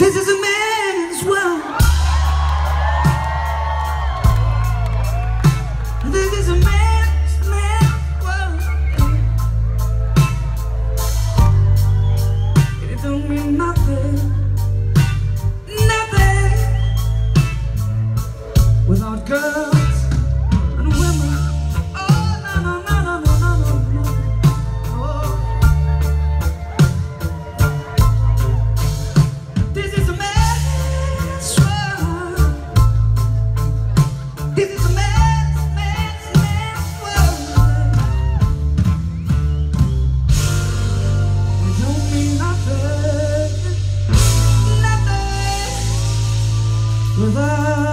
This is a man without